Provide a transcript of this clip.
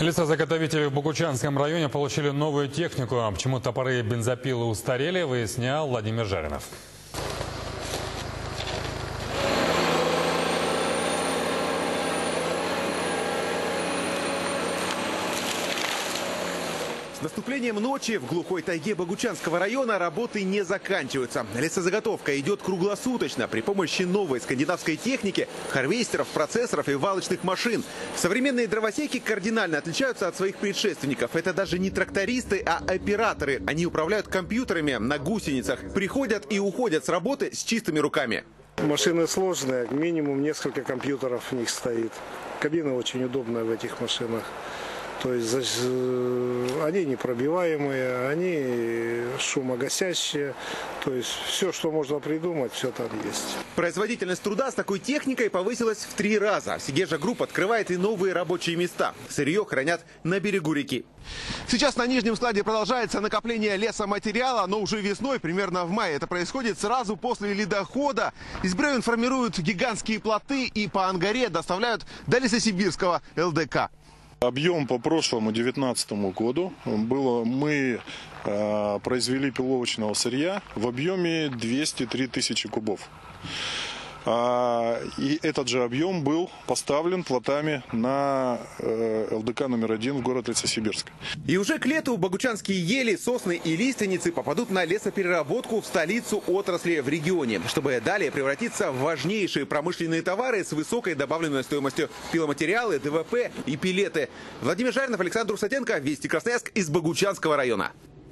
Лесозаготовители в Богучанском районе получили новую технику. Почему топоры и бензопилы устарели, выяснял Владимир Жаринов. Наступлением ночи в глухой тайге Богучанского района работы не заканчиваются. Лесозаготовка идет круглосуточно при помощи новой скандинавской техники, харвестеров, процессоров и валочных машин. Современные дровосеки кардинально отличаются от своих предшественников. Это даже не трактористы, а операторы. Они управляют компьютерами на гусеницах, приходят и уходят с работы с чистыми руками. Машины сложные, минимум несколько компьютеров в них стоит. Кабина очень удобная в этих машинах. То есть за- они непробиваемые, они шумогасящие. То есть все, что можно придумать, все там есть. Производительность труда с такой техникой повысилась в три раза. Segezha Group открывает и новые рабочие места. Сырье хранят на берегу реки. Сейчас на нижнем складе продолжается накопление лесоматериала, но уже весной, примерно в мае. Это происходит сразу после ледохода. Из бревен формируют гигантские плоты и по Ангаре доставляют до Лесосибирского ЛДК. Объем по прошлому 2019 году было, мы э, произвели пиловочного сырья в объеме 203 тысячи кубов. А, и этот же объем был поставлен плотами на э, ЛДК номер один в город Лесосибирск. И уже к лету богучанские ели, сосны и лиственницы попадут на лесопереработку в столицу отрасли в регионе, чтобы далее превратиться в важнейшие промышленные товары с высокой добавленной стоимостью. Пиломатериалы, ДВП и пилеты. Владимир Жаринов, Александр Усатенко, Вести Красноярск из Богучанского района.